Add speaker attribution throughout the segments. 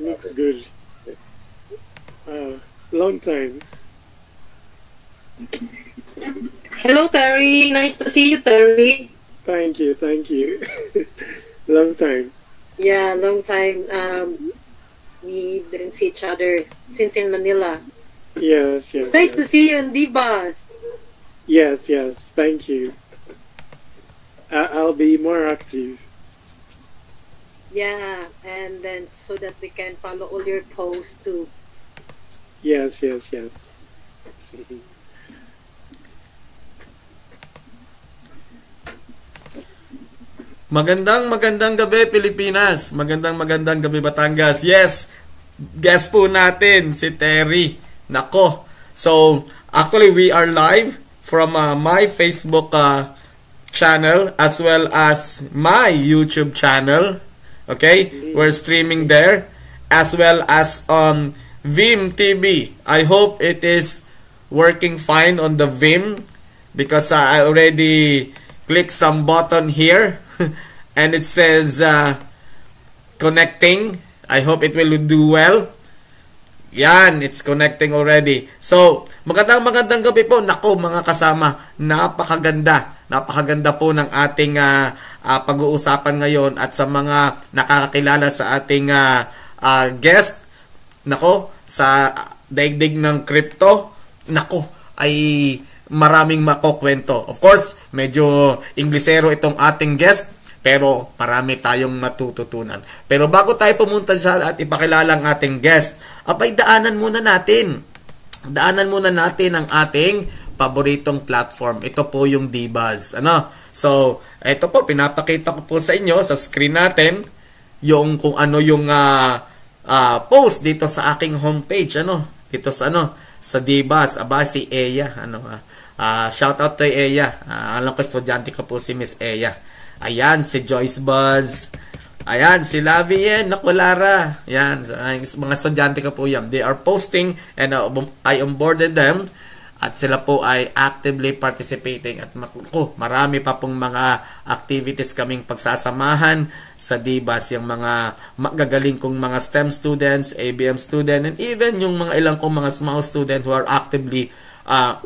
Speaker 1: looks good. Uh, long time.
Speaker 2: Hello, Terry. Nice to see you, Terry.
Speaker 1: Thank you, thank you. long time.
Speaker 2: Yeah, long time. Um, we didn't see each other since in Manila.
Speaker 1: Yes, yes.
Speaker 2: It's nice
Speaker 1: yes.
Speaker 2: to see you in DBuzz.
Speaker 1: Yes, yes. Thank you. I- I'll be more active.
Speaker 2: Yeah, and then so that we can follow all your posts too.
Speaker 1: Yes, yes, yes.
Speaker 3: Magandang magandang gabi Pilipinas. Magandang magandang gabi Batangas. Yes. Guest po natin si Terry. Nako. So, actually we are live from uh, my Facebook uh, channel as well as my YouTube channel. Okay? We're streaming there as well as on Vim TV. I hope it is working fine on the Vim because I already clicked some button here and it says uh, connecting. I hope it will do well. Yan, it's connecting already. So, magandang magandang gabi po. Nako, mga kasama, napakaganda. Napakaganda po ng ating uh, uh, pag-uusapan ngayon at sa mga nakakakilala sa ating uh, uh, guest. Nako, sa daigdig ng crypto. Nako, ay maraming makukwento. Of course, medyo Inglesero itong ating guest, pero marami tayong matututunan. Pero bago tayo pumunta sa at ipakilala ang ating guest, abay daanan muna natin. Daanan muna natin ang ating paboritong platform. Ito po yung Divas. Ano? So, ito po, pinapakita ko po sa inyo sa screen natin yung kung ano yung uh, uh, post dito sa aking homepage. Ano? Dito sa ano? Sa Divas. Aba, si Eya. Ano? Uh, uh, shout out kay Eya. Uh, alam ko, estudyante ko po si Miss Eya. Ayan, si Joyce Buzz. Ayan, si Lavien, naku Lara. Ayan, mga estudyante ko po yan. They are posting and uh, I onboarded them at sila po ay actively participating at oh, marami pa pong mga activities kaming pagsasamahan sa DBAS yung mga magagaling kong mga STEM students, ABM student and even yung mga ilang kong mga small student who are actively uh,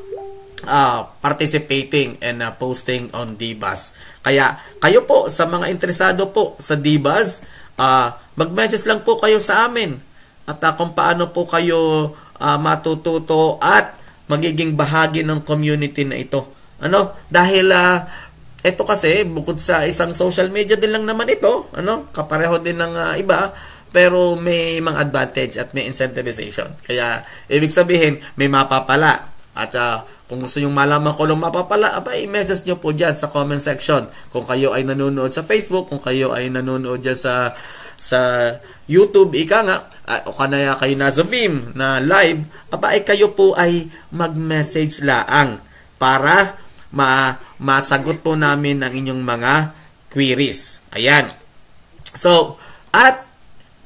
Speaker 3: uh, participating and uh, posting on Divas. Kaya kayo po sa mga interesado po sa Divas, uh, mag-message lang po kayo sa amin at uh, kung paano po kayo uh, matututo at magiging bahagi ng community na ito. Ano? Dahil uh, ito kasi bukod sa isang social media din lang naman ito, ano? Kapareho din ng uh, iba pero may mga advantage at may incentivization. Kaya ibig sabihin may mapapala at uh, kung gusto nyo malaman ko lang mapapala, aba, i-message nyo po dyan sa comment section. Kung kayo ay nanonood sa Facebook, kung kayo ay nanonood dyan sa sa YouTube, ika nga, uh, o kanaya kayo nasa Vim na live, aba, ay kayo po ay mag-message laang para ma masagot po namin ang inyong mga queries. Ayan. So, at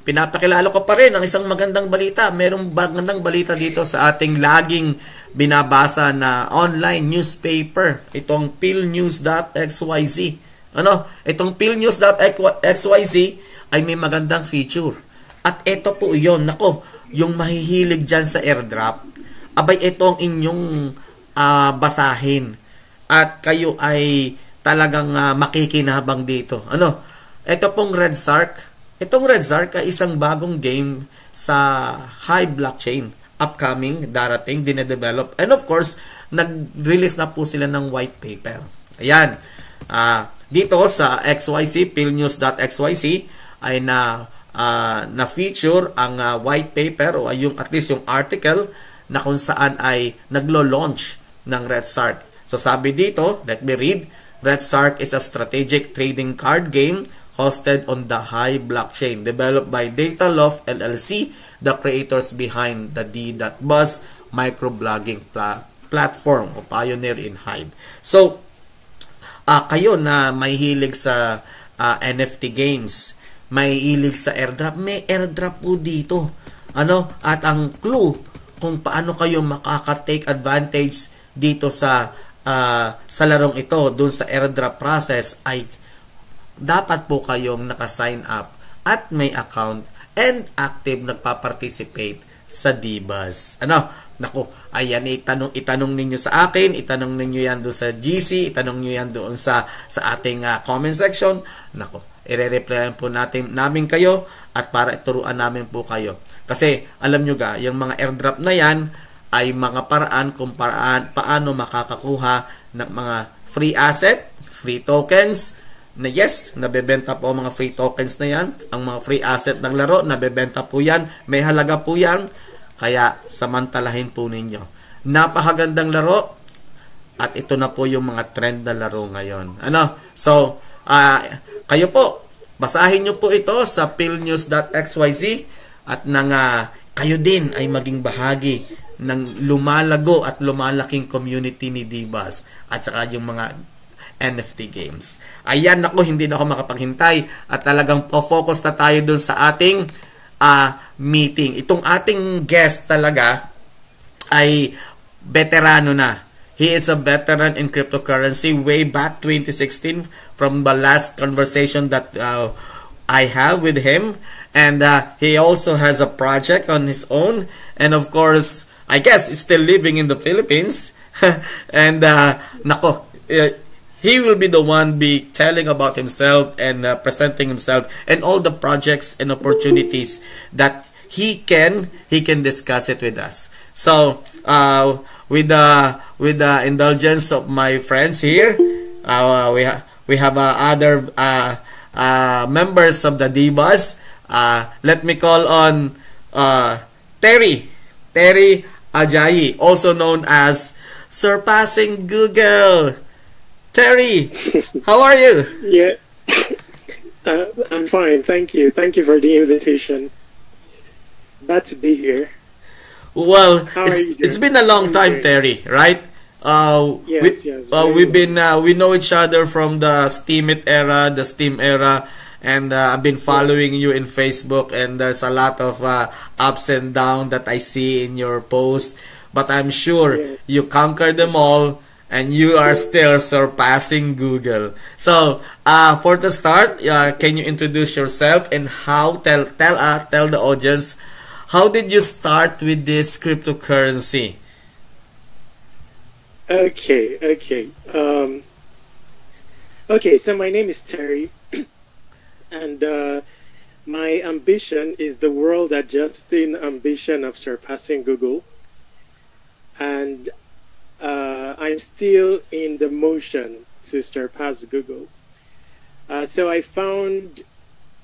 Speaker 3: pinapakilala ko pa rin ang isang magandang balita. Merong magandang balita dito sa ating laging binabasa na online newspaper. Itong pilnews.xyz. Ano? Itong pilnews.xyz ay may magandang feature. At ito po yon Nako, yung mahihilig dyan sa airdrop, abay ito ang inyong uh, basahin. At kayo ay talagang uh, makikinabang dito. Ano? Ito pong Red Shark Itong Red Zark ay isang bagong game sa high blockchain upcoming, darating, dinedevelop. And of course, nag-release na po sila ng white paper. Ayan. Uh, dito sa XYZ, pilnews.xyz, ay na uh, na-feature ang uh, white paper o yung at least yung article na kung saan ay naglo-launch ng Red Shark. So sabi dito, let me read, Red Shark is a strategic trading card game hosted on the Hive blockchain developed by Dataloft LLC, the creators behind the D.Buzz microblogging pla- platform o pioneer in Hive. So, uh, kayo na may hilig sa uh, ah, NFT games, may hilig sa airdrop, may airdrop po dito. Ano? At ang clue kung paano kayo makaka-take advantage dito sa uh, sa larong ito, dun sa airdrop process ay dapat po kayong naka-sign up at may account and active nagpa-participate sa Divas. Ano? Nako, ayan itanong itanong ninyo sa akin, itanong ninyo yan doon sa GC, itanong niyo yan doon sa sa ating uh, comment section. Nako, ire-replyan po natin namin kayo at para ituruan namin po kayo. Kasi alam nyo ga, yung mga airdrop na yan ay mga paraan kung paraan, paano makakakuha ng mga free asset, free tokens, na yes, nabebenta po ang mga free tokens na yan. Ang mga free asset ng laro, nabebenta po yan. May halaga po yan. Kaya samantalahin po ninyo. Napakagandang laro at ito na po yung mga trend na laro ngayon. Ano? So, uh, kayo po, basahin nyo po ito sa pillnews.xyz at nang uh, kayo din ay maging bahagi ng lumalago at lumalaking community ni Divas at saka yung mga NFT games. Ayan, ako hindi na ako makapaghintay at talagang po-focus na tayo dun sa ating uh, meeting. Itong ating guest talaga ay veterano na. He is a veteran in cryptocurrency way back 2016 from the last conversation that uh, I have with him. And uh, he also has a project on his own. And of course, I guess he's still living in the Philippines. and uh, nako, uh, he will be the one be telling about himself and uh, presenting himself and all the projects and opportunities that he can he can discuss it with us. So uh, with the with the indulgence of my friends here uh, we ha- we have uh, other uh, uh, members of the DBuzz. Uh, let me call on uh, Terry Terry Ajayi also known as surpassing Google Terry, how are you?
Speaker 1: Yeah, uh, I'm fine. Thank you. Thank you for the invitation. Glad to be here.
Speaker 3: Well, it's, it's been a long time, Terry, right? Uh,
Speaker 1: yes,
Speaker 3: we,
Speaker 1: yes.
Speaker 3: Uh, we've been uh, we know each other from the Steemit era, the Steem era, and uh, I've been following you in Facebook, and there's a lot of uh, ups and downs that I see in your post. But I'm sure you conquered them all and you are still surpassing Google. So, uh, for the start, uh, can you introduce yourself and how tell tell uh, tell the audience how did you start with this cryptocurrency?
Speaker 1: Okay, okay. Um, okay, so my name is Terry, and uh, my ambition is the world adjusting ambition of surpassing Google. And uh, I'm still in the motion to surpass Google. Uh, so I found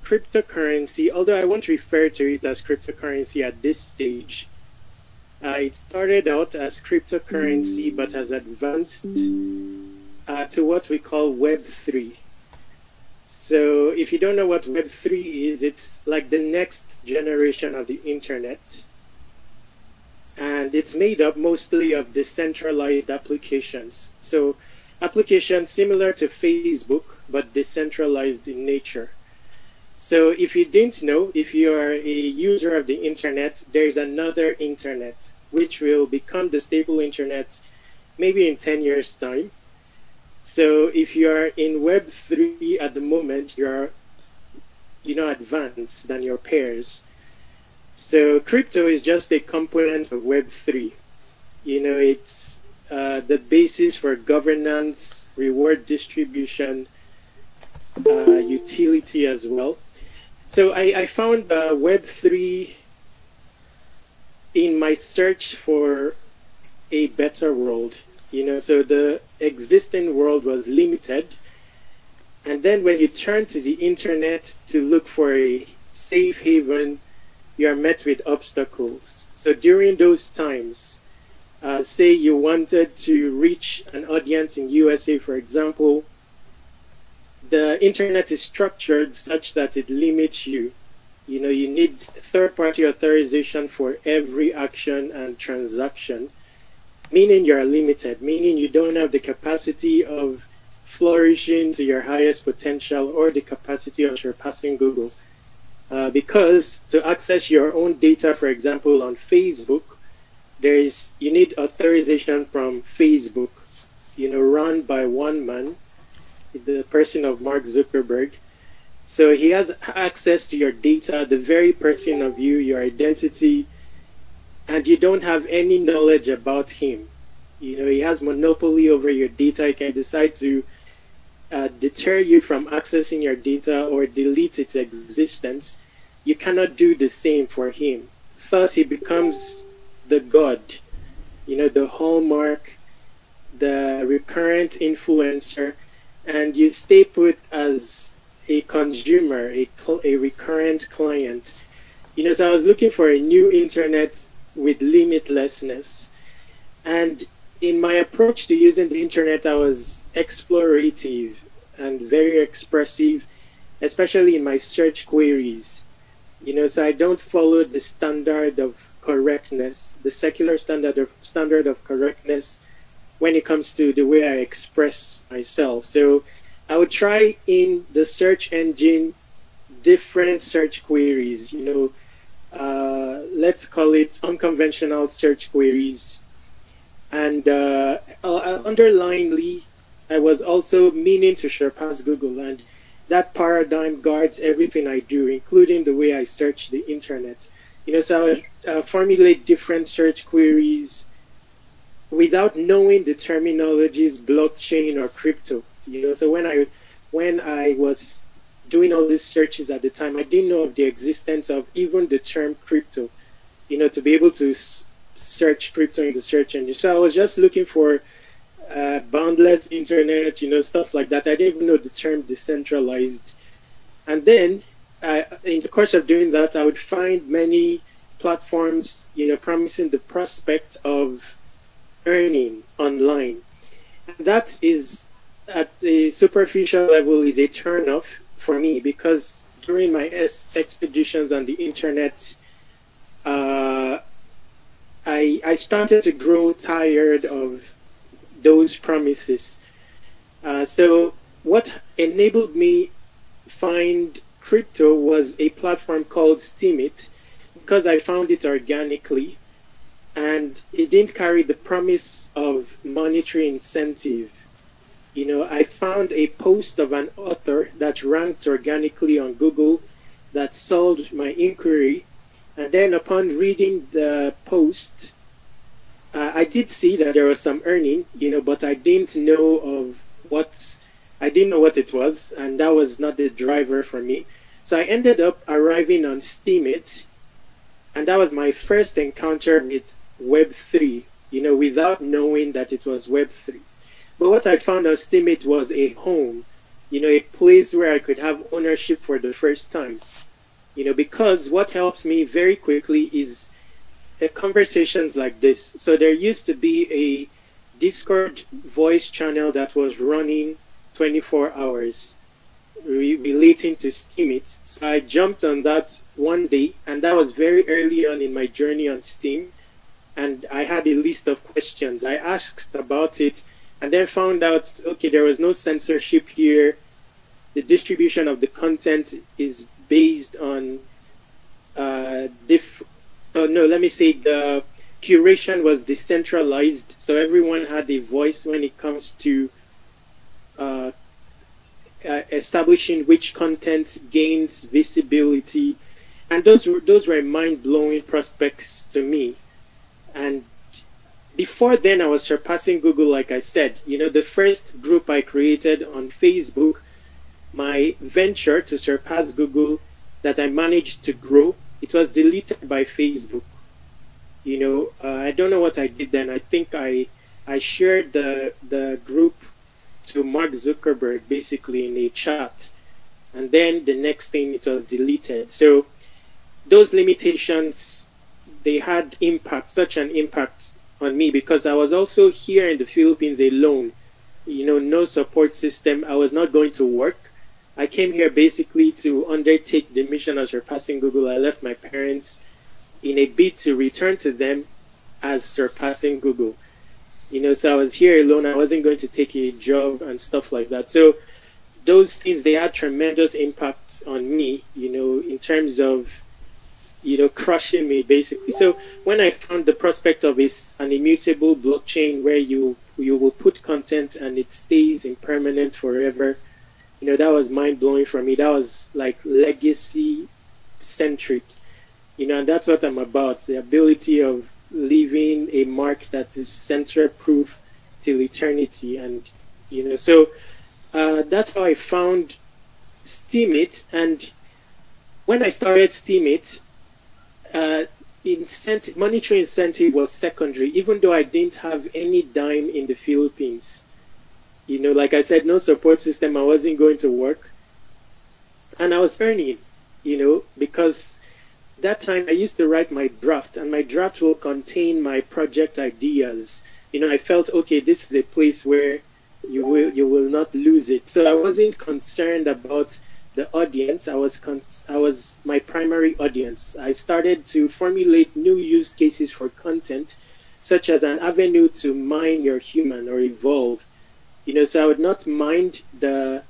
Speaker 1: cryptocurrency, although I won't refer to it as cryptocurrency at this stage. Uh, it started out as cryptocurrency but has advanced uh, to what we call Web3. So if you don't know what Web3 is, it's like the next generation of the internet and it's made up mostly of decentralized applications. So applications similar to Facebook, but decentralized in nature. So if you didn't know, if you are a user of the internet, there's another internet, which will become the stable internet maybe in 10 years time. So if you are in Web3 at the moment, you're you know advanced than your peers. So crypto is just a component of Web3. You know, it's uh, the basis for governance, reward distribution, uh, utility as well. So I, I found uh, Web3 in my search for a better world. You know, so the existing world was limited. And then when you turn to the internet to look for a safe haven, you are met with obstacles. So during those times, uh, say you wanted to reach an audience in USA, for example, the internet is structured such that it limits you. You know, you need third-party authorization for every action and transaction, meaning you are limited, meaning you don't have the capacity of flourishing to your highest potential or the capacity of surpassing Google. Uh, because to access your own data, for example, on Facebook, there is you need authorization from Facebook, you know, run by one man, the person of Mark Zuckerberg. So he has access to your data, the very person of you, your identity, and you don't have any knowledge about him. You know, he has monopoly over your data. He can decide to uh, deter you from accessing your data or delete its existence. You cannot do the same for him. Thus, he becomes the god, you know, the hallmark, the recurrent influencer, and you stay put as a consumer, a, a recurrent client. You know, so I was looking for a new internet with limitlessness. And in my approach to using the internet, I was explorative and very expressive, especially in my search queries. You know, so I don't follow the standard of correctness, the secular standard of standard of correctness when it comes to the way I express myself. So I would try in the search engine different search queries, you know, uh, let's call it unconventional search queries. And uh, uh, underlyingly, I was also meaning to surpass Google, and that paradigm guards everything I do, including the way I search the internet. You know, so I uh, formulate different search queries without knowing the terminologies blockchain or crypto. You know, so when I when I was doing all these searches at the time, I didn't know of the existence of even the term crypto, you know, to be able to search crypto in the search engine. So I was just looking for uh, boundless internet, you know, stuff like that. I didn't even know the term decentralized. And then uh, in the course of doing that, I would find many platforms, you know, promising the prospect of earning online. And that is at a superficial level is a turnoff for me because during my expeditions on the internet, uh, I I started to grow tired of those promises. Uh, so what enabled me find crypto was a platform called Steemit because I found it organically and it didn't carry the promise of monetary incentive you know, I found a post of an author that ranked organically on Google that solved my inquiry. And then upon reading the post, uh, I did see that there was some earning, you know, but I didn't know of what I didn't know what it was, and that was not the driver for me. So I ended up arriving on Steemit, and that was my first encounter with Web3, you know, without knowing that it was Web3. But what I found on Steemit was a home, you know, a place where I could have ownership for the first time. You know, because what helps me very quickly is conversations like this. So there used to be a Discord voice channel that was running 24 hours re- relating to Steemit. So I jumped on that one day, and that was very early on in my journey on Steem. And I had a list of questions. I asked about it and then found out okay there was no censorship here the distribution of the content is based on uh, diff oh no let me say the curation was decentralized so everyone had a voice when it comes to uh, uh, establishing which content gains visibility. And those were those were mind-blowing prospects to me. And before then I was surpassing Google like I said. You know, the first group I created on Facebook, my venture to surpass Google that I managed to grow, it was deleted by Facebook. You know, uh, I don't know what I did then. I think I I shared the the group to Mark Zuckerberg basically in a chat. And then the next thing it was deleted. So those limitations they had impact, such an impact on me because I was also here in the Philippines alone. You know, no support system. I was not going to work. I came here basically to undertake the mission of surpassing Google. I left my parents in a bid to return to them as surpassing Google. You know, so I was here alone. I wasn't going to take a job and stuff like that. So those things they had tremendous impact on me. You know, in terms of you know, crushing me basically. So when I found the prospect of is an immutable blockchain where you you will put content and it stays impermanent forever, you know, that was mind blowing for me. That was like legacy centric, you know, and that's what I'm about the ability of leaving a mark that is censor proof till eternity. And, you know, so uh, that's how I found Steemit. And when I started Steemit, uh, incentive, monetary incentive was secondary, even though I didn't have any dime in the Philippines. You know, like I said, no support system. I wasn't going to work, and I was earning. You know, because that time I used to write my draft, and my draft will contain my project ideas. You know, I felt okay. This is a place where you will you will not lose it. So I wasn't concerned about the audience. I was cons- I was my primary audience. I started to formulate new use cases for content, such as an avenue to mine your human or evolve. You know, so I would not mind the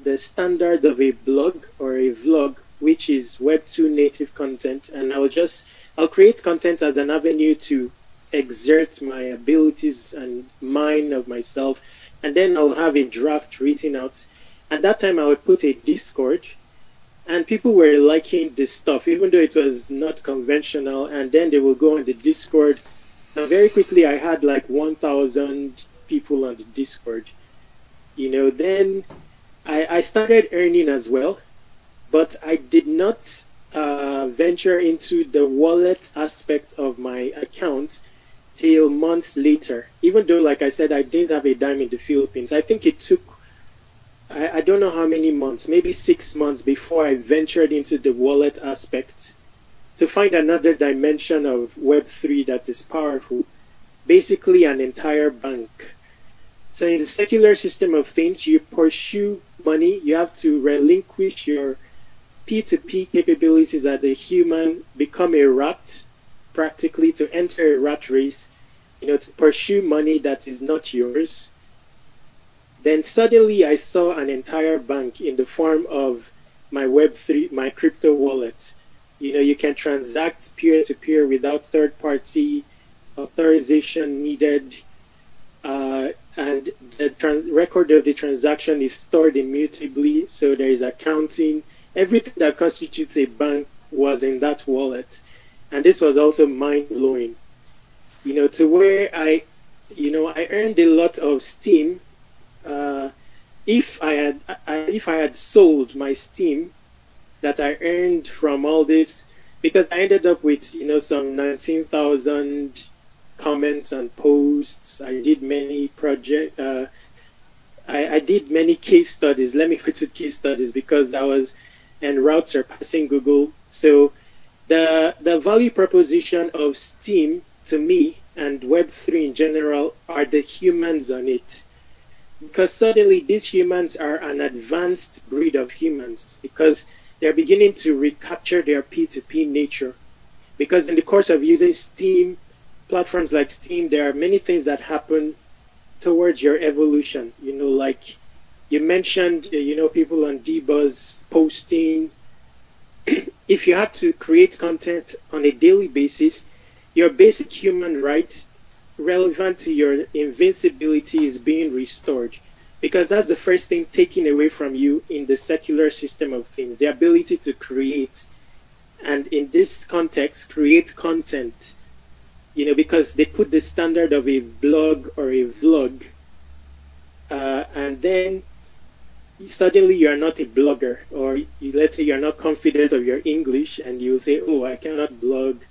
Speaker 1: the standard of a blog or a vlog, which is Web two native content, and I will just I'll create content as an avenue to exert my abilities and mine of myself, and then I'll have a draft written out at that time I would put a Discord and people were liking this stuff, even though it was not conventional. And then they will go on the Discord. And very quickly, I had like 1,000 people on the Discord. You know, then I, I started earning as well, but I did not uh, venture into the wallet aspect of my account till months later. Even though, like I said, I didn't have a dime in the Philippines. I think it took I, I don't know how many months, maybe six months before I ventured into the wallet aspect to find another dimension of Web3 that is powerful. Basically, an entire bank. So, in the secular system of things, you pursue money, you have to relinquish your P2P capabilities as a human, become a rat, practically to enter a rat race, you know, to pursue money that is not yours then suddenly I saw an entire bank in the form of my Web3, my crypto wallet. You know, you can transact peer to peer without third party authorization needed. Uh, and the trans- record of the transaction is stored immutably, so there is accounting. Everything that constitutes a bank was in that wallet. And this was also mind blowing. You know, to where I, you know, I earned a lot of Steem uh, if I had I, if I had sold my Steem that I earned from all this, because I ended up with you know some nineteen thousand comments and posts. I did many project. Uh, I, I did many case studies. Let me put it case studies because I was en route surpassing Google. So the the value proposition of Steem to me and Web3 in general are the humans on it because suddenly these humans are an advanced breed of humans because they're beginning to recapture their P2P nature. Because in the course of using Steem, platforms like Steem, there are many things that happen towards your evolution. You know, like you mentioned, uh, you know, people on Dbuzz posting. if you had to create content on a daily basis, your basic human rights relevant to your invincibility is being restored because that's the first thing taken away from you in the secular system of things the ability to create and in this context create content you know because they put the standard of a blog or a vlog uh, and then suddenly you're not a blogger or you, let's say you're not confident of your english and you say oh i cannot blog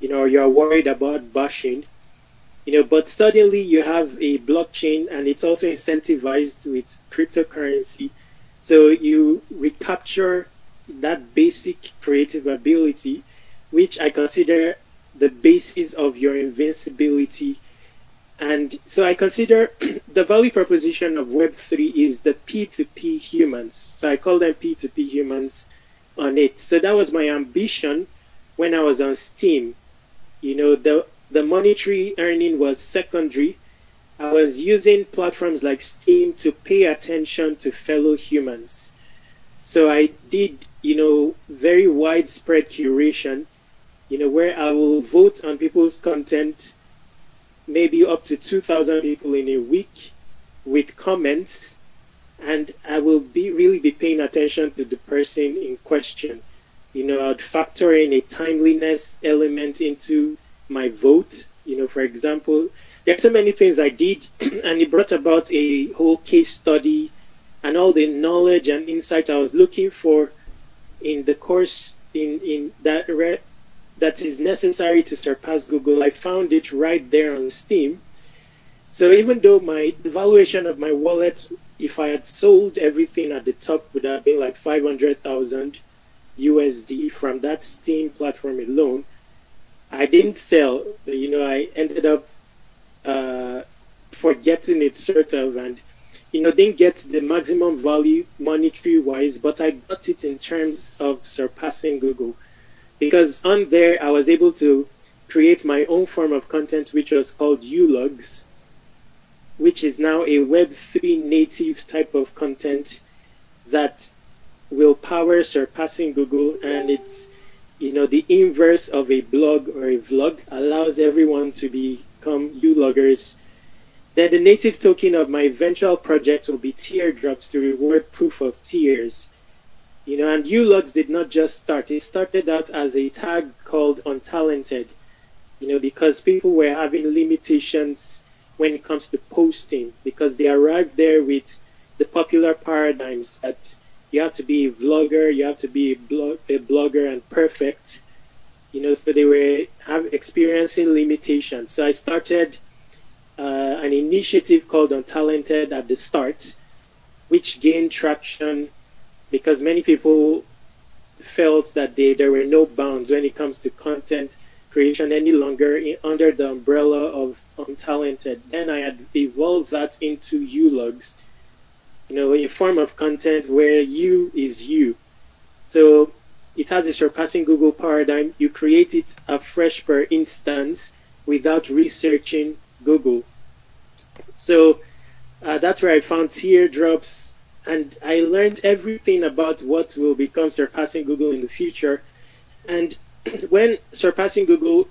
Speaker 1: you know you're worried about bashing you know, but suddenly you have a blockchain and it's also incentivized with cryptocurrency. So you recapture that basic creative ability, which I consider the basis of your invincibility. And so I consider the value proposition of Web3 is the P2P humans. So I call them P2P humans on it. So that was my ambition when I was on Steem. You know, the the monetary earning was secondary. I was using platforms like Steem to pay attention to fellow humans. So I did, you know, very widespread curation, you know, where I will vote on people's content, maybe up to 2,000 people in a week with comments. and I will be really be paying attention to the person in question. You know, I'd factor in a timeliness element into my vote. You know, for example, there are so many things I did, and it brought about a whole case study and all the knowledge and insight I was looking for in the course in in that re- that is necessary to surpass Google. I found it right there on Steem. So even though my valuation of my wallet, if I had sold everything at the top, would have been like five hundred thousand USD from that Steem platform alone. I didn't sell. You know, I ended up uh, forgetting it sort of, and you know, didn't get the maximum value monetary wise, but I got it in terms of surpassing Google. Because on there, I was able to create my own form of content, which was called Ulogs, which is now a Web3 native type of content that will power surpassing Google. And it's, you know, the inverse of a blog or a vlog, allows everyone to become Uloggers then the native token of my eventual project will be teardrops to reward proof of tears. You know, and Ulogs did not just start. It started out as a tag called untalented. You know, because people were having limitations when it comes to posting because they arrived there with the popular paradigms that you have to be a vlogger, you have to be a, blog, a blogger and perfect. You know, so they were have experiencing limitations. So I started uh, an initiative called Untalented at the start, which gained traction because many people felt that they, there were no bounds when it comes to content creation any longer in, under the umbrella of Untalented. Then I had evolved that into Ulogs, you know, a form of content where you is you. So it has a surpassing Google paradigm. You create it afresh per instance without researching Google. So uh, that's where I found teardrops, and I learned everything about what will become surpassing Google in the future. And when surpassing Google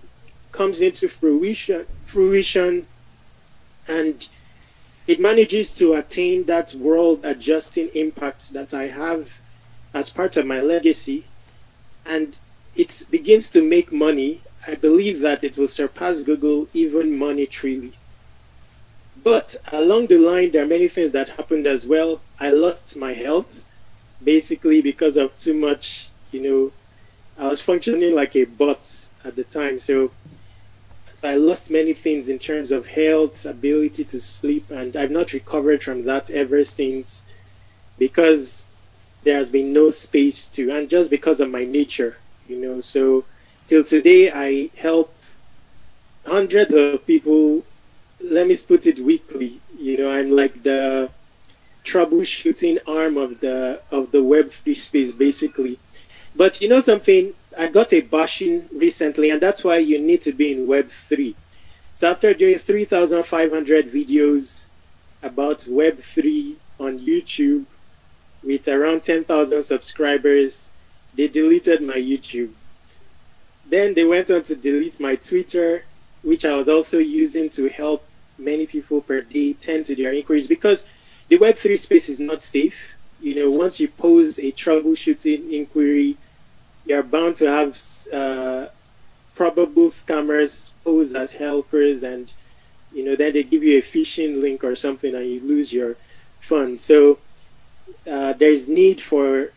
Speaker 1: comes into fruition, fruition, and it manages to attain that world adjusting impact that I have as part of my legacy, and it begins to make money, I believe that it will surpass Google even monetarily. But along the line, there are many things that happened as well. I lost my health, basically because of too much, you know, I was functioning like a bot at the time. So, so I lost many things in terms of health, ability to sleep, and I've not recovered from that ever since because there has been no space to, and just because of my nature, you know. So, till today, I help hundreds of people let me put it weekly. You know, I'm like the troubleshooting arm of the of the Web three space, basically. But you know something? I got a bashing recently, and that's why you need to be in Web three. So after doing 3,500 videos about Web three on YouTube with around 10,000 subscribers, they deleted my YouTube. Then they went on to delete my Twitter, which I was also using to help many people per day tend to their inquiries because the Web3 space is not safe. You know, once you pose a troubleshooting inquiry, you're bound to have uh, probable scammers pose as helpers, and you know, then they give you a phishing link or something, and you lose your funds. So uh, there's need for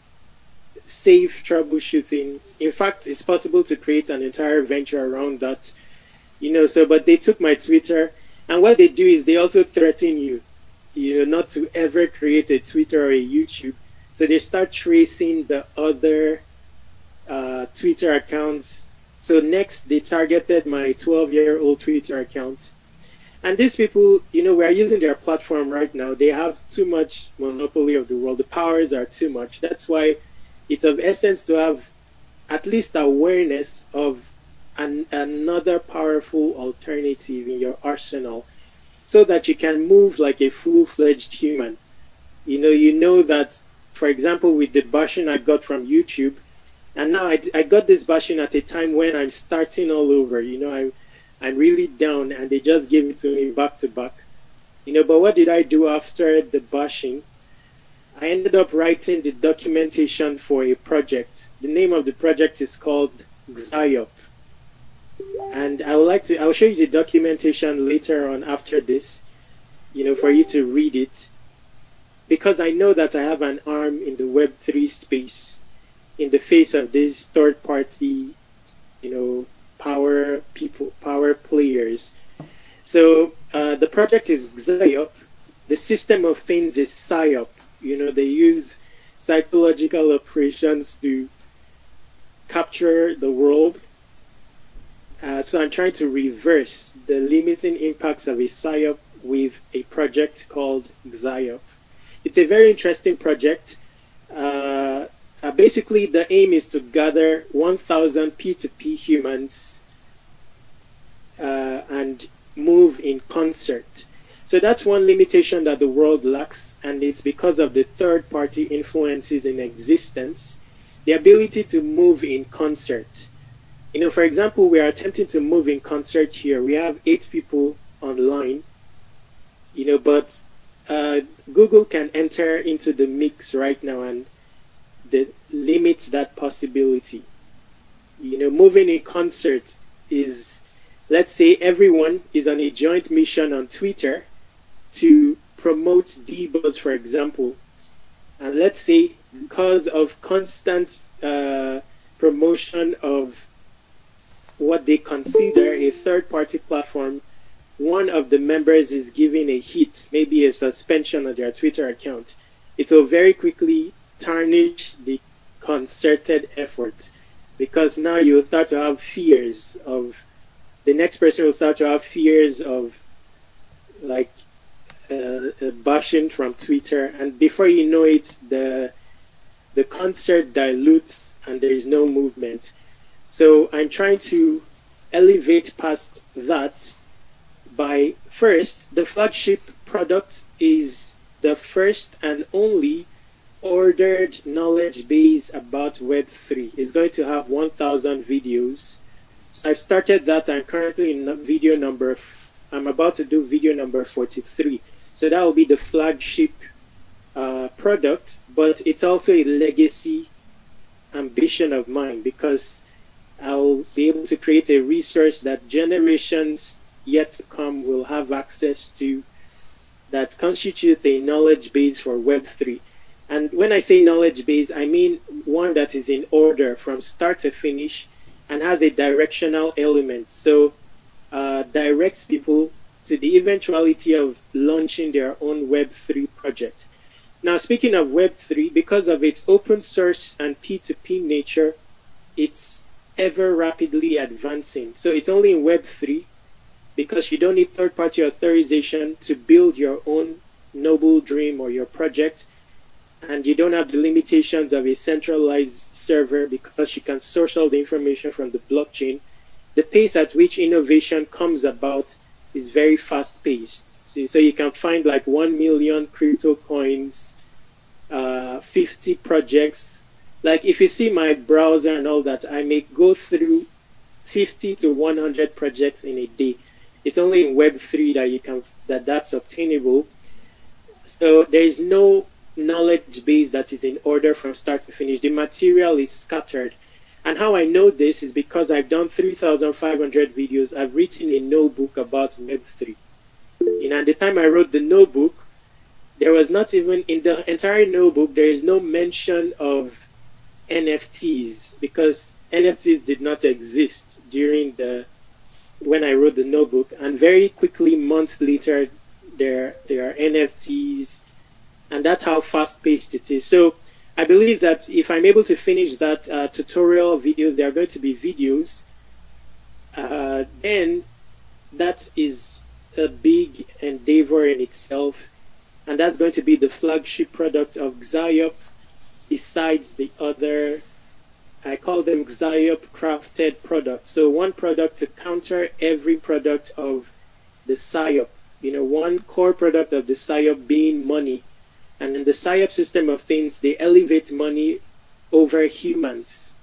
Speaker 1: safe troubleshooting. In fact, it's possible to create an entire venture around that. You know, so but they took my Twitter and what they do is they also threaten you, you know, not to ever create a Twitter or a YouTube. So they start tracing the other uh, Twitter accounts. So next, they targeted my 12-year-old Twitter account. And these people, you know, we are using their platform right now. They have too much monopoly of the world. The powers are too much. That's why it's of essence to have at least awareness of an, another powerful alternative in your arsenal so that you can move like a full-fledged human. You know, you know that, for example, with the bashing I got from YouTube, and now I, I got this bashing at a time when I'm starting all over. You know, I'm, I'm really down, and they just gave it to me back to back. You know, but what did I do after the bashing? I ended up writing the documentation for a project. The name of the project is called Xiop. And I would like to, I'll show you the documentation later on after this, you know, for you to read it. Because I know that I have an arm in the Web3 space in the face of these third party, you know, power people, power players. So uh, the project is Xiop. The system of things is PSYOP. You know, they use psychological operations to capture the world. Uh, so I'm trying to reverse the limiting impacts of a PSYOP with a project called Xiop. It's a very interesting project. Uh, uh, basically, the aim is to gather 1,000 P2P humans uh, and move in concert. So that's one limitation that the world lacks, and it's because of the third party influences in existence, the ability to move in concert. You know, for example, we are attempting to move in concert here. We have eight people online, you know, but uh, Google can enter into the mix right now and the, limits that possibility. You know, moving in concert is, let's say, everyone is on a joint mission on Twitter to promote DBuzz, for example, and let's say because of constant uh, promotion of what they consider a third-party platform, one of the members is given a hit, maybe a suspension on their Twitter account. It will very quickly tarnish the concerted effort because now you start to have fears of the next person will start to have fears of like uh, uh, bashing from Twitter, and before you know it, the the concert dilutes and there is no movement. So I'm trying to elevate past that by first the flagship product is the first and only ordered knowledge base about Web3. It's going to have 1,000 videos. So I've started that. I'm currently in video number, I'm about to do video number 43. So that will be the flagship uh, product, but it's also a legacy ambition of mine because I'll be able to create a resource that generations yet to come will have access to that constitutes a knowledge base for Web3. And when I say knowledge base, I mean one that is in order from start to finish and has a directional element. So uh, directs people to the eventuality of launching their own Web3 project. Now, speaking of Web3, because of its open source and P2P nature, it's ever rapidly advancing. So it's only in Web3 because you don't need third party authorization to build your own noble dream or your project and you don't have the limitations of a centralized server because you can source all the information from the blockchain, the pace at which innovation comes about is very fast paced. So, so you can find like 1 million crypto coins, uh, 50 projects. Like if you see my browser and all that, I may go through 50 to 100 projects in a day. It's only in Web3 that you can that that's obtainable. So there is no knowledge base that is in order from start to finish. The material is scattered. And how I know this is because I've done 3,500 videos. I've written a notebook about Web3. And at the time I wrote the notebook, there was not even in the entire notebook, there is no mention of NFTs because NFTs did not exist during the when I wrote the notebook. And very quickly, months later, there there are NFTs and that's how fast paced it is. So I believe that if I'm able to finish that uh, tutorial videos, there are going to be videos, uh, then that is a big endeavor in itself, and that's going to be the flagship product of Xiop, besides the other. I call them Xiop crafted products. So one product to counter every product of the PSYOP. You know, one core product of the PSYOP being money and in the PSYOP system of things, they elevate money over humans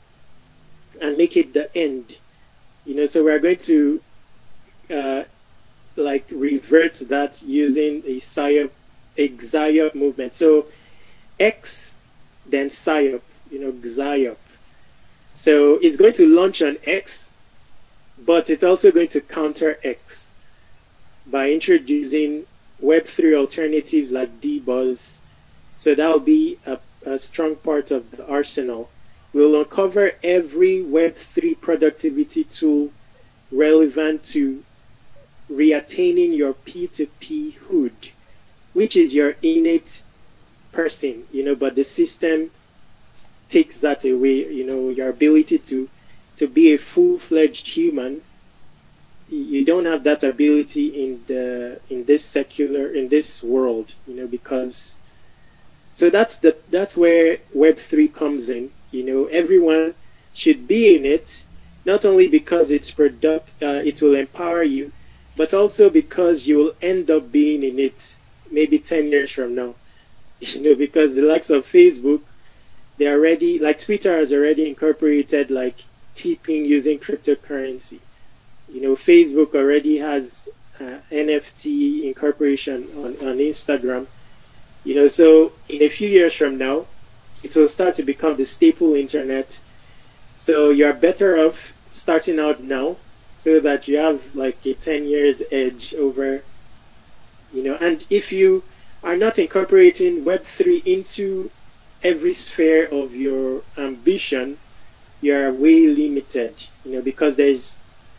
Speaker 1: and make it the end. You know, so we're going to uh, like revert that using a PSYOP, a movement. So X, then PSYOP, you know, XIOP. So it's going to launch on X, but it's also going to counter X by introducing Web3 alternatives like DBuzz. So that will be a, a strong part of the arsenal. We'll uncover every Web3 productivity tool relevant to reattaining your P2P hood, which is your innate person, you know, but the system takes that away, you know, your ability to to be a full-fledged human. You don't have that ability in the in this secular in this world, you know, because so that's the that's where Web three comes in. You know, everyone should be in it, not only because it's product, uh, it will empower you, but also because you will end up being in it maybe 10 years from now. You know, because the likes of Facebook, they already, like Twitter has already incorporated like tipping using cryptocurrency. You know, Facebook already has uh, NFT incorporation on, on Instagram. You know, so in a few years from now, it will start to become the staple internet. So you're better off starting out now so that you have like a 10 years edge over, you know, and if you are not incorporating Web3 into every sphere of your ambition, you are way limited, you know, because there's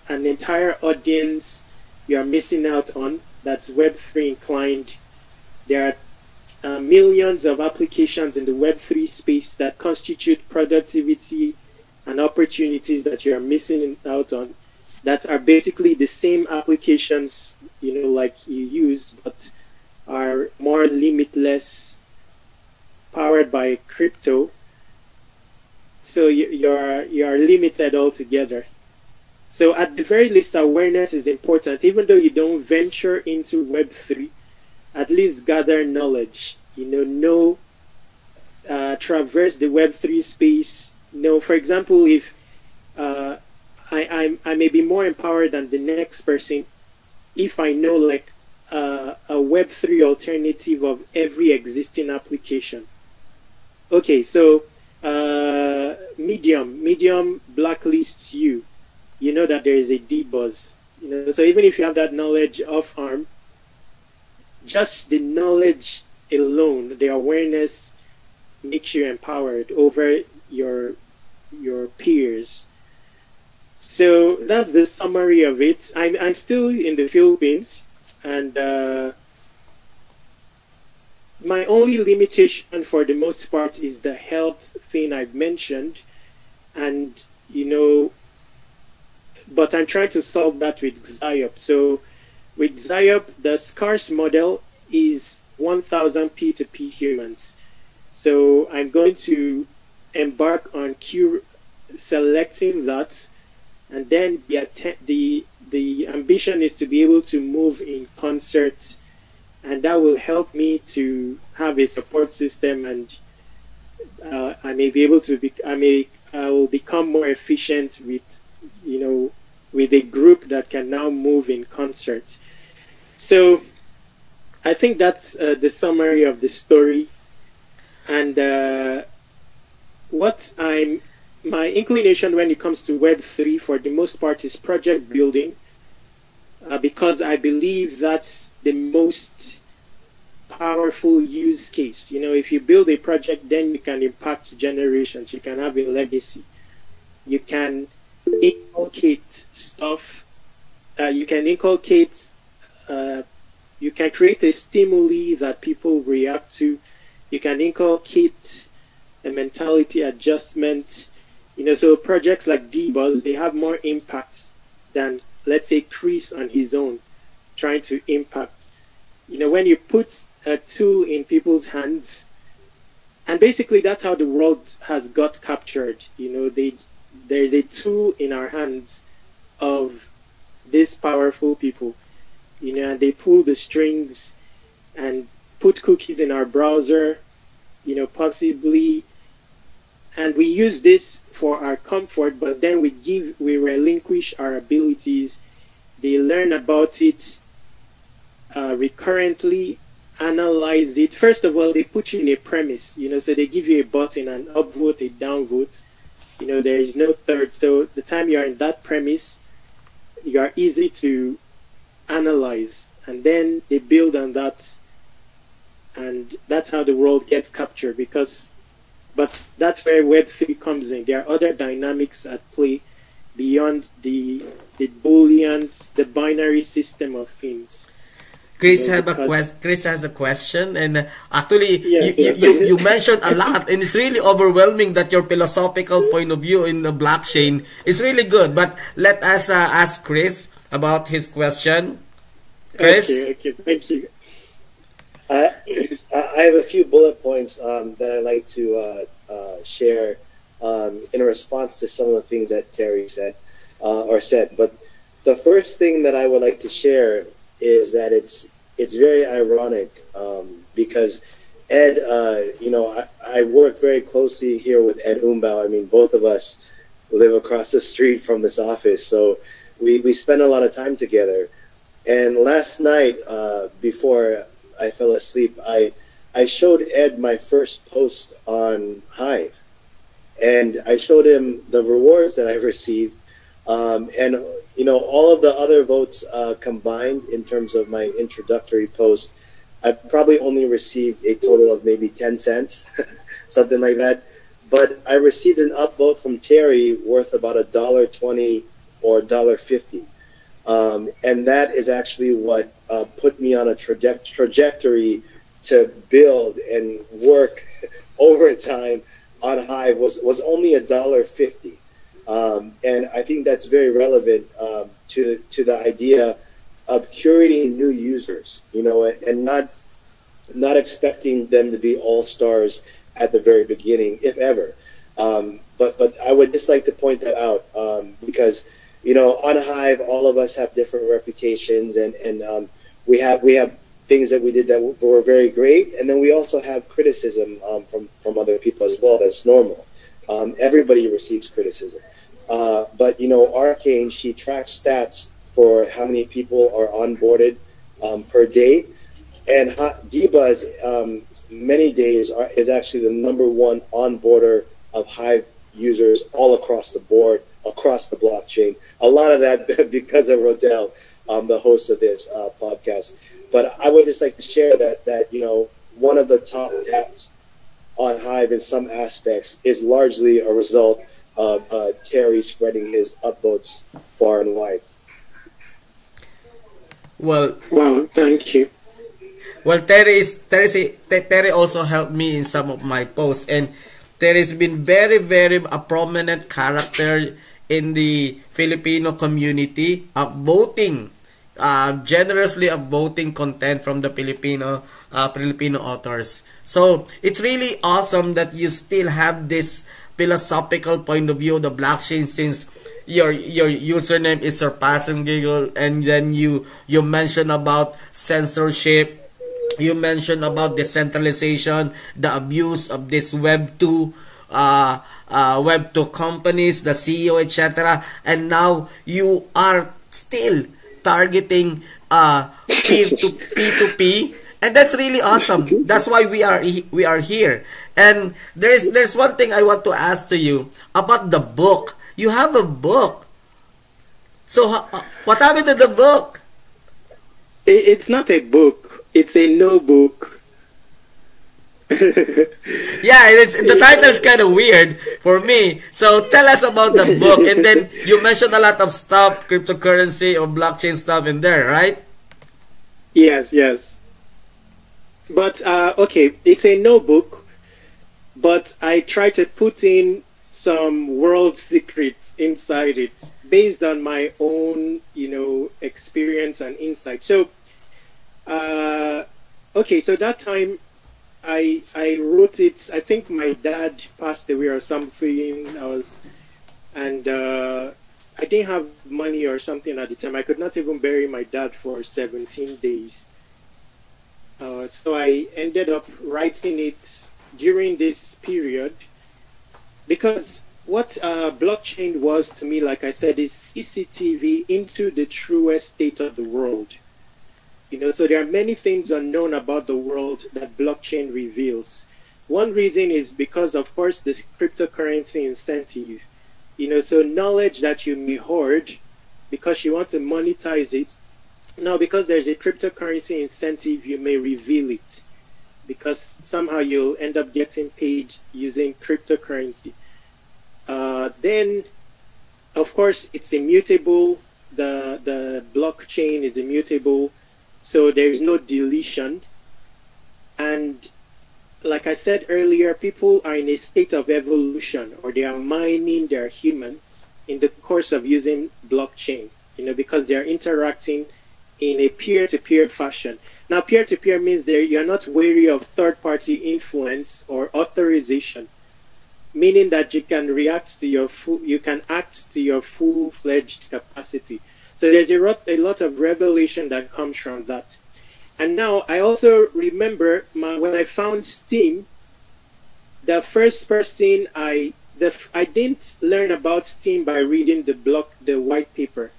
Speaker 1: an entire audience you are missing out on that's Web3 inclined. There are uh, millions of applications in the Web3 space that constitute productivity and opportunities that you are missing out on that are basically the same applications, you know, like you use, but are more limitless, powered by crypto. So you, you are you are limited altogether. So at the very least, awareness is important. Even though you don't venture into Web three, at least gather knowledge. You know, know, uh, traverse the Web three space. You know, for example, if uh, I, I'm, I may be more empowered than the next person if I know like uh, a Web3 alternative of every existing application. Okay, so uh, Medium, Medium blacklists you. You know that there is a DBuzz. You know, so even if you have that knowledge of harm, just the knowledge alone, the awareness makes you empowered over your your peers. So that's the summary of it. I'm I'm still in the Philippines and uh, my only limitation for the most part is the health thing I've mentioned, and you know, but I'm trying to solve that with XIOP. So with XIOP, the scarce model is 1,000 P2P humans. So I'm going to embark on Q selecting that, and then the the the ambition is to be able to move in concert and that will help me to have a support system and uh, I may be able to be I may I will become more efficient with you know with a group that can now move in concert. So I think that's uh, the summary of the story. And uh, what I'm my inclination when it comes to Web3 for the most part is project building uh, because I believe that's the most powerful use case. You know, if you build a project, then you can impact generations, you can have a legacy, you can inculcate stuff, uh, you can inculcate, uh, you can create a stimuli that people react to, you can inculcate a mentality adjustment you know, so projects like DBuzz, they have more impact than, let's say, Chris on his own trying to impact. You know, when you put a tool in people's hands, and basically that's how the world has got captured. You know, they there's a tool in our hands of these powerful people. You know, and they pull the strings and put cookies in our browser. You know, possibly and we use this for our comfort but then we give we relinquish our abilities they learn about it uh, recurrently analyze it. First of all, they put you in a premise, you know, so they give you a button, an upvote, a downvote. You know, there is no third. So the time you are in that premise, you are easy to analyze, and then they build on that, and that's how the world gets captured. Because, but that's where Web three comes in. There are other dynamics at play beyond the the booleans, the binary system of things.
Speaker 3: Chris have a quest. Chris has a question, and uh, actually,
Speaker 1: Yes,
Speaker 3: you,
Speaker 1: yes.
Speaker 3: you, you mentioned a lot, and it's really overwhelming that your philosophical point of view in the blockchain is really good. But let us uh, ask Chris about his question. Chris,
Speaker 1: Okay, okay, thank you.
Speaker 4: I I have a few bullet points um, that I'd like to uh, uh, share um, in response to some of the things that Terry said uh, or said. But the first thing that I would like to share is that it's it's very ironic um, because Ed, uh, you know, I, I work very closely here with Ed Umbau. I mean, both of us live across the street from this office, so we, we spend a lot of time together. And last night, uh, before I fell asleep, I I showed Ed my first post on Hive, and I showed him the rewards that I received, um, and you know all of the other votes uh, combined in terms of my introductory post. I probably only received a total of maybe ten cents, something like that. But I received an upvote from Terry worth about a dollar twenty or dollar fifty. Um, and that is actually what uh, put me on a traje- trajectory to build and work overtime on Hive was, was only a dollar fifty, um, and I think that's very relevant um, to to the idea of curating new users, you know, and, not not expecting them to be all stars at the very beginning, if ever. Um, but but I would just like to point that out um, because you know on Hive, all of us have different reputations, and and um, we have we have things that we did that were very great, and then we also have criticism um, from from other people as well. That's normal. Um, everybody receives criticism, uh, but you know Arcange she tracks stats for how many people are onboarded um, per day, and DBuzz um, many days are, is actually the number one onboarder of Hive users all across the board, across the blockchain. A lot of that because of Rodel, um, the host of this uh, podcast. But I would just like to share that that you know one of the top apps on Hive in some aspects is largely a result of uh, Terry spreading his upvotes far and wide.
Speaker 3: well,
Speaker 1: Wow, thank you.
Speaker 3: Well, Terry is Terry, say- Terry also helped me in some of my posts, and Terry's been very, very a prominent character in the Filipino community of voting, uh, generously of voting content from the Filipino uh, Filipino authors. So it's really awesome that you still have this philosophical point of view of the blockchain since your your username is surpassing Giggle and then you you mention about censorship you mentioned about decentralization, the abuse of this Web 2, uh, uh, Web 2 companies, the CEO, etc. And now you are still targeting uh, P to P2P. And that's really awesome. That's why we are we are here. And there's there's one thing I want to ask to you about the book. You have a book. So uh, what happened to the book?
Speaker 1: It's not a book. It's a no book.
Speaker 3: Yeah, it's, the title's kind of weird for me. So tell us about the book, and then you mentioned a lot of stuff, cryptocurrency or blockchain stuff in there, right?
Speaker 1: Yes, yes. But uh, okay, it's a notebook, but I try to put in some world secrets inside it based on my own, you know, experience and insight. So, uh, okay, so that time I I wrote it. I think my dad passed away or something. I was, and uh, I didn't have money or something at the time. I could not even bury my dad for 17 days. Uh, so I ended up writing it during this period because what uh, blockchain was to me, like I said, is CCTV into the truest state of the world. You know, so there are many things unknown about the world that blockchain reveals. One reason is because, of course, this cryptocurrency incentive. You know, so knowledge that you may hoard because you want to monetize it. Now, because there's a cryptocurrency incentive, you may reveal it because somehow you'll end up getting paid using cryptocurrency. Uh, then, of course, it's immutable. The the blockchain is immutable, so there is no deletion. And like I said earlier, people are in a state of evolution, or they are mining their human in the course of using blockchain. You know, because they are interacting in a peer-to-peer fashion. Now, peer-to-peer means that you're not wary of third-party influence or authorization, meaning that you can react to your full, you can act to your full-fledged capacity. So there's a lot, a lot of revelation that comes from that. And now I also remember my, when I found Steem, the first person I the I didn't learn about Steem by reading the block the white paper.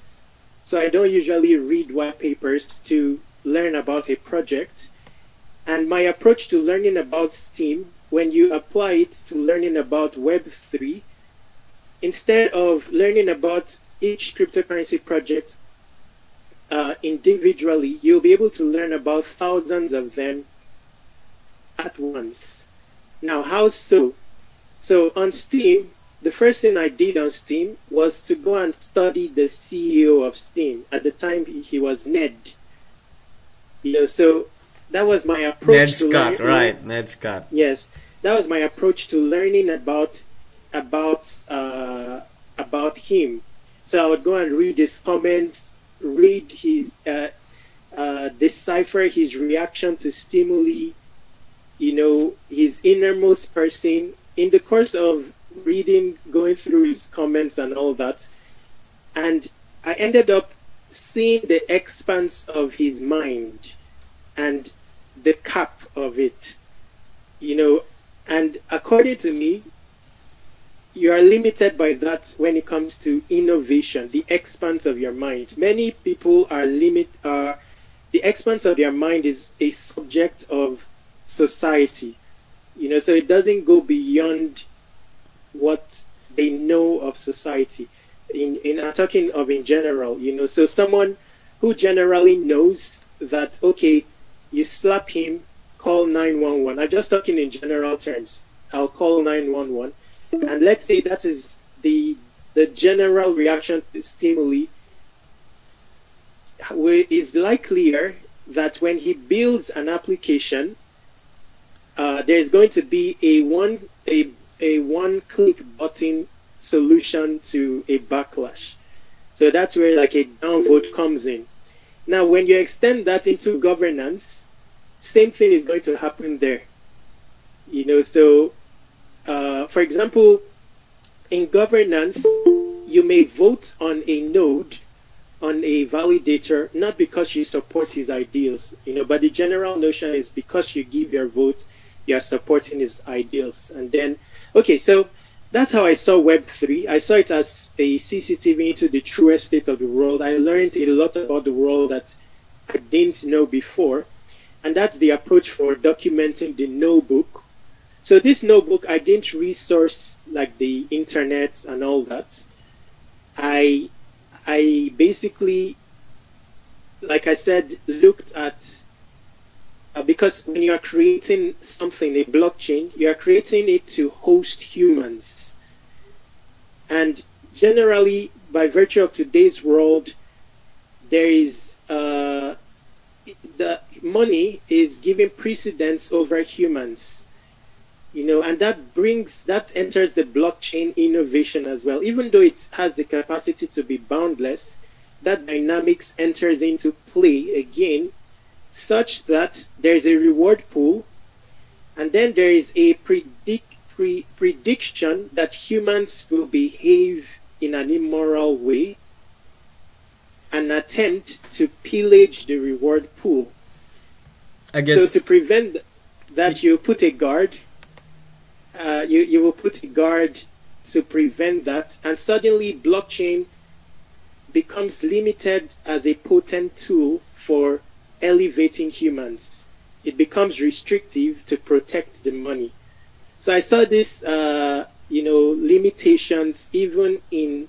Speaker 1: So I don't usually read white papers to learn about a project. And my approach to learning about Steem, when you apply it to learning about Web3, instead of learning about each cryptocurrency project uh, individually, you'll be able to learn about thousands of them at once. Now, how so? So on Steem, the first thing I did on Steem was to go and study the CEO of Steem. At the time, he was Ned. You know, so that was my approach.
Speaker 3: Ned Scott, right? Ned Scott.
Speaker 1: Yes, that was my approach to learning about about uh, about him. So I would go and read his comments, read his uh, uh, decipher his reaction to stimuli, you know, his innermost person. In the course of reading, going through his comments and all that, and I ended up seeing the expanse of his mind and the cap of it you know and according to me you are limited by that when it comes to innovation the expanse of your mind. Many people are limit uh, the expanse of their mind is a subject of society. You know so it doesn't go beyond what they know of society. In in I'm talking of in general you know so someone who generally knows that okay you slap him call 911 i'm just talking in general terms. I'll call 911 and let's say that is the the general reaction to stimuli is likelier that when he builds an application uh, there's going to be a one a, a one click button solution to a backlash. So that's where like a downvote comes in. Now when you extend that into governance same thing is going to happen there. You know so uh, for example in governance you may vote on a node on a validator not because you support his ideals you know but the general notion is because you give your vote you are supporting his ideals. And then okay so that's how i saw web3 i saw it as a cctv into the truest state of the world. I learned a lot about the world that i didn't know before. And that's the approach for documenting the notebook so this notebook i didn't resource like the internet and all that. I i basically like i said looked at uh, because when you are creating something a blockchain you are creating it to host humans. And generally by virtue of today's world there is uh, the money is giving precedence over humans you know and that brings that enters the blockchain innovation as well even though it has the capacity to be boundless that dynamics enters into play again such that there's a reward pool and then there is a predict pre- prediction that humans will behave in an immoral way an attempt to pillage the reward pool
Speaker 3: I
Speaker 1: so to prevent that, you put a guard. Uh, you you will put a guard to prevent that, and suddenly blockchain becomes limited as a potent tool for elevating humans, it becomes restrictive to protect the money. So I saw this, uh, you know, limitations even in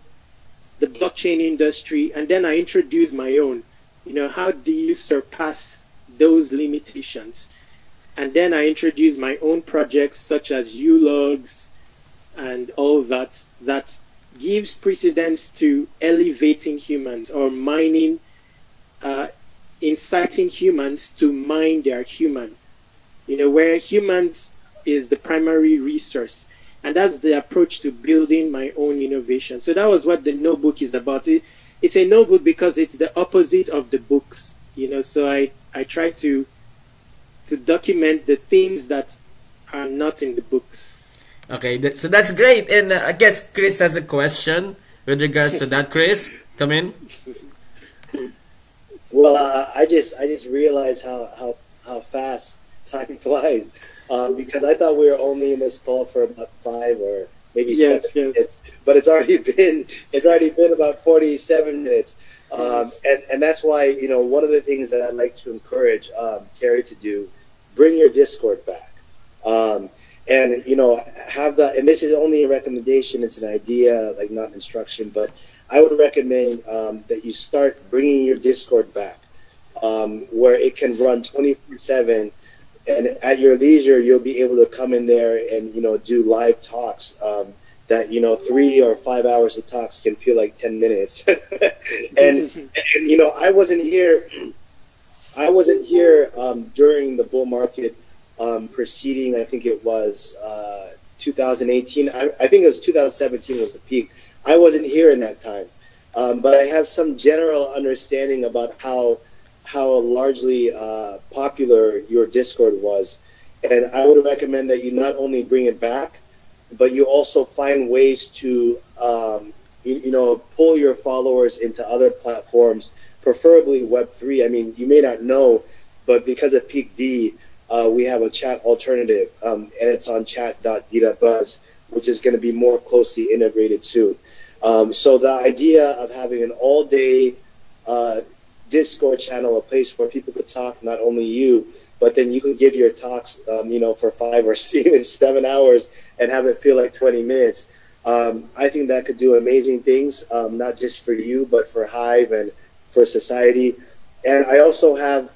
Speaker 1: the blockchain industry, and then I introduced my own. You know, how do you surpass those limitations? And then I introduced my own projects such as ULogs and all that that gives precedence to elevating humans or mining, uh, inciting humans to mine their human. You know, where humans is the primary resource. And that's the approach to building my own innovation. So that was what the notebook is about. It, it's a notebook because it's the opposite of the books. You know, so I, I try to to document the things that are not in the books.
Speaker 3: Okay, that, so that's great. And uh, I guess Chris has a question with regards to that. Chris, come in.
Speaker 4: Well, uh, I just I just realized how how how fast time flies um, because I thought we were only in this call for about five or maybe
Speaker 1: Yes,
Speaker 4: seven
Speaker 1: yes.
Speaker 4: minutes, but it's already been it's already been about forty seven minutes, um, and and that's why you know one of the things that I'd like to encourage um, Terry to do, bring your Discord back. Um, and you know have the and this is only a recommendation it's an idea like not instruction but i would recommend um, that you start bringing your discord back um, where it can run 24-7 and at your leisure you'll be able to come in there and you know do live talks um, that you know three or five hours of talks can feel like 10 minutes and, and you know i wasn't here i wasn't here um, during the bull market um, preceding, I think it was uh, 2018. I, I think it was 2017 was the peak. I wasn't here in that time, um, but I have some general understanding about how how largely uh, popular your Discord was, and I would recommend that you not only bring it back, but you also find ways to um, you, you know pull your followers into other platforms, preferably Web three. I mean, you may not know, but because of PeakD uh, we have a chat alternative, um, and it's on chat.d.buzz, which is going to be more closely integrated soon. Um, so the idea of having an all-day uh, Discord channel, a place where people could talk, not only you, but then you could give your talks, um, you know, for five or even seven hours and have it feel like 20 minutes. Um, I think that could do amazing things, um, not just for you, but for Hive and for society. And I also have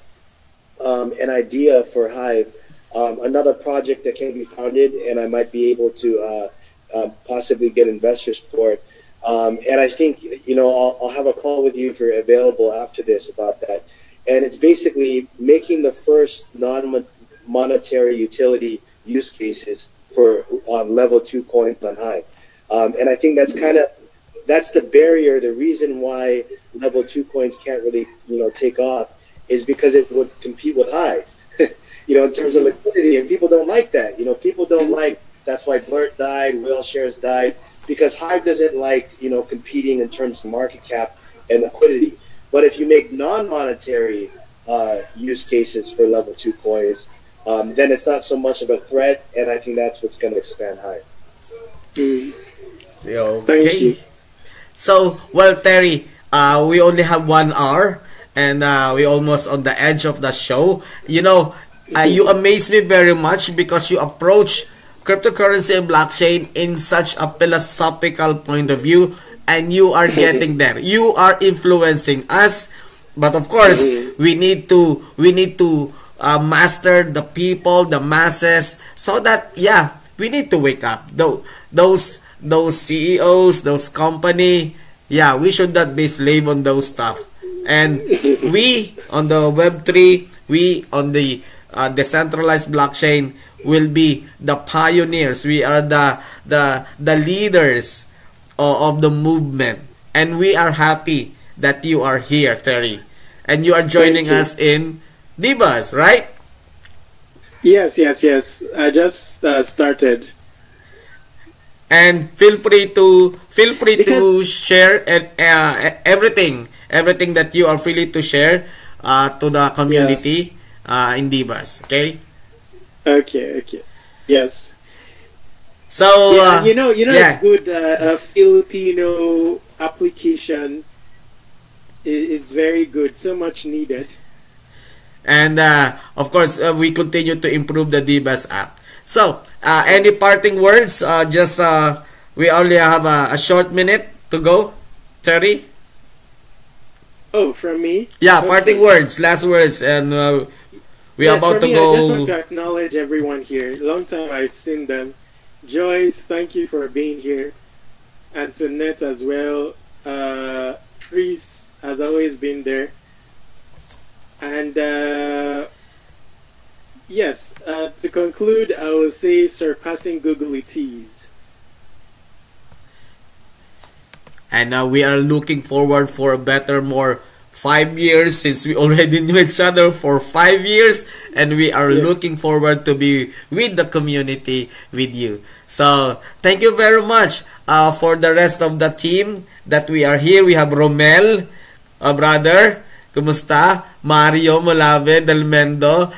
Speaker 4: um, an idea for Hive, um, another project that can be founded, and I might be able to uh, uh, possibly get investors for it. Um, and I think you know I'll, I'll have a call with you if you're available after this about that. And it's basically making the first non-monetary utility use cases for um, level two coins on Hive. Um, and I think that's kind of that's the barrier, the reason why level two coins can't really you know take off is because it would compete with Hive, you know, in terms of liquidity, and people don't like that. You know, people don't like. That's why Blurt died, WhaleShares died, because Hive doesn't like you know competing in terms of market cap and liquidity. But if you make non-monetary uh, use cases for level two coins, um, then it's not so much of a threat, and I think that's what's going to expand Hive.
Speaker 1: Mm.
Speaker 3: Yo,
Speaker 1: Thank
Speaker 3: okay.
Speaker 1: you.
Speaker 3: So, well, Terry, uh, we only have one hour, and uh, we almost on the edge of the show. You know, uh, you amaze me very much because you approach cryptocurrency and blockchain in such a philosophical point of view, and you are getting there. You are influencing us, but of course, we need to we need to uh, master the people, the masses, so that yeah, we need to wake up. Though those those CEOs, those company, yeah, we should not be slave on those stuff. And we on the Web3, we on the uh, decentralized blockchain will be the pioneers. We are the the the leaders of, of the movement, and we are happy that you are here, Terry, and you are joining
Speaker 1: you.
Speaker 3: us in DBuzz, right?
Speaker 1: Yes, yes, yes. I just uh, started.
Speaker 3: And feel free to feel free to share and uh, everything everything that you are free to share uh, to the community uh, in DBuzz okay
Speaker 1: Okay, okay. Yes.
Speaker 3: so
Speaker 1: yeah,
Speaker 3: uh,
Speaker 1: you know, you know,
Speaker 3: yeah
Speaker 1: it's good. Uh, a Filipino application is, very good. So much needed.
Speaker 3: And uh, of course, uh, we continue to improve the DBuzz app. So, uh, any parting words? Uh, just uh, we only have a, a short minute to go. Terry?
Speaker 1: Oh, from me?
Speaker 3: Yeah,
Speaker 1: Okay.
Speaker 3: parting words, last words, and uh, we are
Speaker 1: Yes,
Speaker 3: about
Speaker 1: for
Speaker 3: to
Speaker 1: me, I just want to acknowledge everyone here. Long time I've seen them. Joyce, thank you for being here. Antoinette as well. Uh, Chris has always been there. And uh, yes, uh, to conclude, I will say surpassing Googly Teas.
Speaker 3: And uh, we are looking forward for a better, more five years since we already knew each other for five years and we are
Speaker 1: Yes.
Speaker 3: looking forward to be with the community with you so thank you very much uh, for the rest of the team that we are here we have Romel a brother Kumusta? Mario Molave del.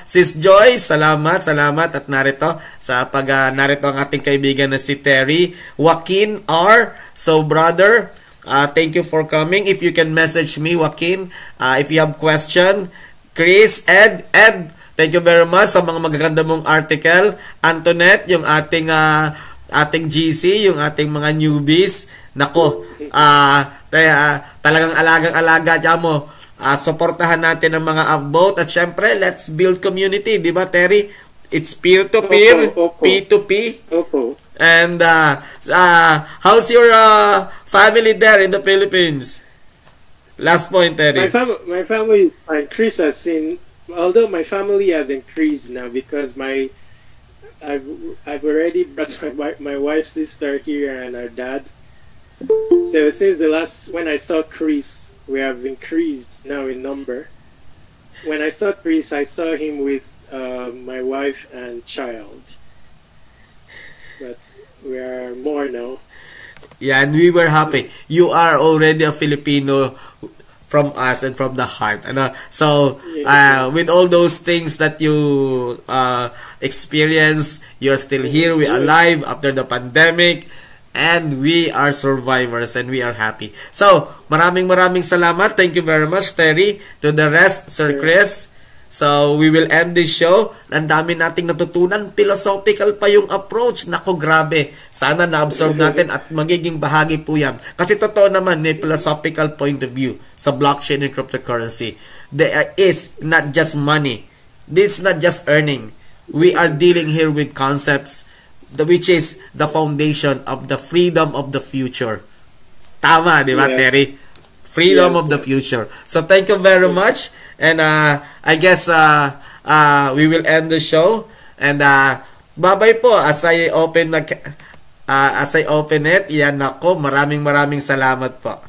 Speaker 3: Sis Joy, salamat, salamat at narito sa pag uh, narito ang ating kaibigan na si Terry. Joaquin R. So brother, uh, thank you for coming. If you can message me, Joaquin, uh, if you have question, Chris, Ed, Ed, thank you very much sa mga magaganda mong article. Antoinette, yung ating uh, ating GC, yung ating mga newbies. Nako, ah uh, talagang alagang-alaga mo. Ah, suportahan natin ang mga upvote at syempre, let's build community, di ba Terry? It's peer-to-peer,
Speaker 1: Opo, opo.
Speaker 3: P2P.
Speaker 1: Opo.
Speaker 3: And uh, uh, how's your uh, family there in the Philippines? Last point,
Speaker 1: My,
Speaker 3: Terry.
Speaker 1: fam- my family Chris has seen, although my family has increased now because my I've I've already brought my my wife's sister here and her dad. So since the last when I saw Chris, we have increased now in number. When I saw Chris, I saw him with uh, my wife and child. But we are more now.
Speaker 3: Yeah, and we were happy. You are already a Filipino from us and from the heart. Ano? So, uh, with all those things that you uh, experience, you're still here, we are alive after the pandemic, and we are survivors and we are happy. So, maraming maraming salamat. Thank you very much, Terry. To the rest, Sir Chris. So, we will end this show. Ang dami nating natutunan. Philosophical pa yung approach. Nako, grabe. Sana na-absorb natin at magiging bahagi po yan. Kasi totoo naman, may philosophical point of view sa blockchain and cryptocurrency. There is not just money. It's not just earning. We are dealing here with concepts the, which is the foundation of the freedom of the future. Tama, di ba,
Speaker 1: Yes.
Speaker 3: Terry? Freedom
Speaker 1: Yes,
Speaker 3: of the future. So thank you very much. And uh, I guess uh, uh, we will end the show. And uh, bye-bye po as I open the uh, as I open it. Yan ako. Maraming maraming salamat po.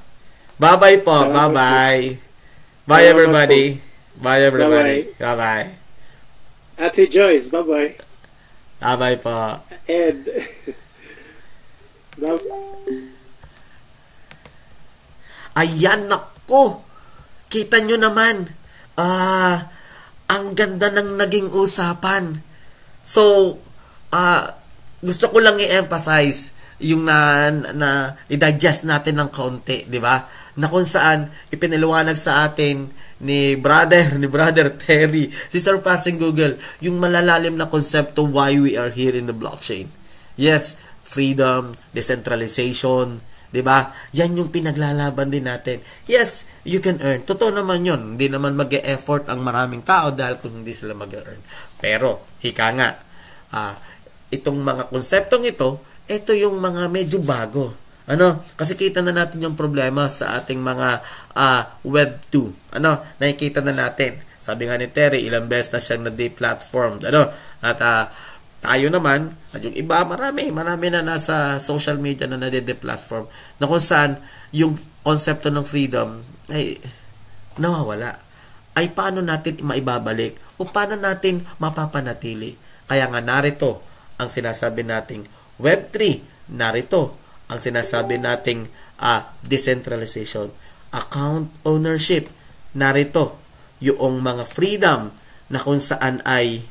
Speaker 3: Bye-bye po. Bye-bye. Bye everybody. Bye everybody. Bye-bye.
Speaker 1: Ate Joyce, bye
Speaker 3: Bye-bye po.
Speaker 1: Ed. bye.
Speaker 3: Ayan, nako. Kita nyo naman. Ah, ang ganda ng naging usapan. So, ah, gusto ko lang i-emphasize yung na, na i-digest natin ng konti, di ba? Na kung saan ipinaliwanag sa atin ni brother, ni brother Terry, si Surpassing Google, yung malalalim na konsepto why we are here in the blockchain. Yes, freedom, decentralization, 'di ba? Yan yung pinaglalaban din natin. Yes, you can earn. Totoo naman 'yon. Hindi naman mag-e-effort ang maraming tao dahil kung hindi sila mag-earn. Pero, hika nga, ah, itong mga konseptong ito, ito yung mga medyo bago. Ano? Kasi kita na natin yung problema sa ating mga ah, Web 2. Ano? Nakikita na natin. Sabi nga ni Terry, ilang beses na siyang na-deplatformed. Ano? At ah, tayo naman, at yung iba, marami, marami na nasa social media na nade-deplatform na kung saan yung konsepto ng freedom ay nawawala. Ay paano natin maibabalik o paano natin mapapanatili. Kaya nga narito ang sinasabi nating Web3, narito ang sinasabi nating ah, decentralization, account ownership, narito yung mga freedom na kung saan ay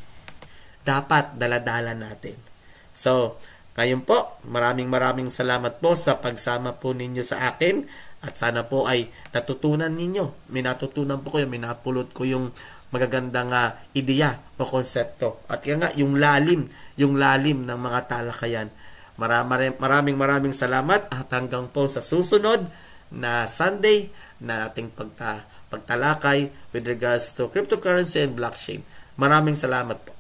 Speaker 3: dapat daladala natin. So, ngayon po, maraming maraming salamat po sa pagsama po ninyo sa akin at sana po ay natutunan ninyo. May natutunan po kayo, may napulot ko yung magagandang uh, ideya o konsepto. At kaya nga, yung lalim, yung lalim ng mga talakayan. Maraming maraming, maraming salamat at hanggang po sa susunod na Sunday na ating pagta, pagtalakay with regards to cryptocurrency and blockchain. Maraming salamat po.